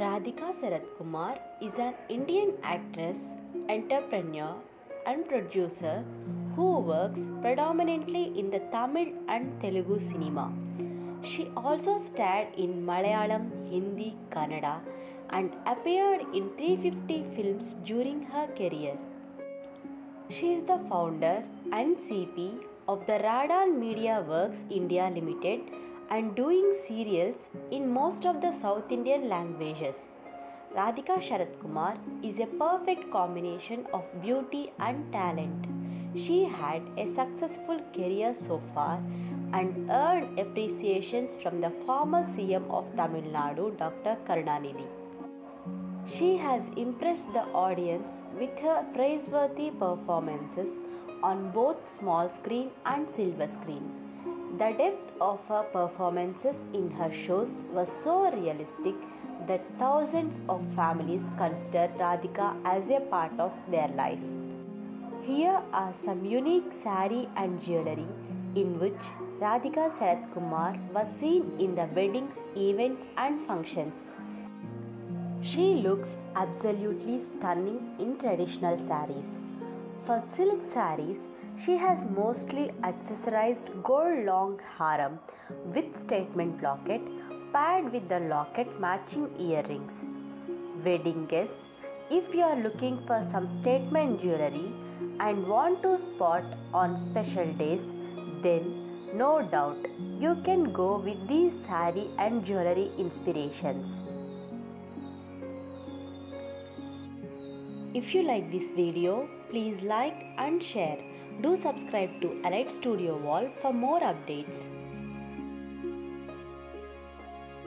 Radhika Sarath Kumar is an Indian actress, entrepreneur, and producer who works predominantly in the Tamil and Telugu cinema. She also starred in Malayalam, Hindi, Kannada, and appeared in 350 films during her career. She is the founder and CP of the Radaan Media Works India Limited and doing serials in most of the South Indian languages. Radhika Sarath Kumar is a perfect combination of beauty and talent. She had a successful career so far and earned appreciations from the former CM of Tamil Nadu, Dr. Karunanidhi. She has impressed the audience with her praiseworthy performances on both small screen and silver screen. The depth of her performances in her shows was so realistic that thousands of families consider Radhika as a part of their life. Here are some unique sari and jewelry in which Radhika Sarath Kumar was seen in the weddings, events, and functions. She looks absolutely stunning in traditional saris. For silk saris, she has mostly accessorized gold long haram with statement locket paired with the locket matching earrings. Wedding guests, if you are looking for some statement jewelry and want to spot on special days, then no doubt you can go with these sari and jewelry inspirations. If you like this video, please like and share. Do subscribe to Elite Studio Wall for more updates.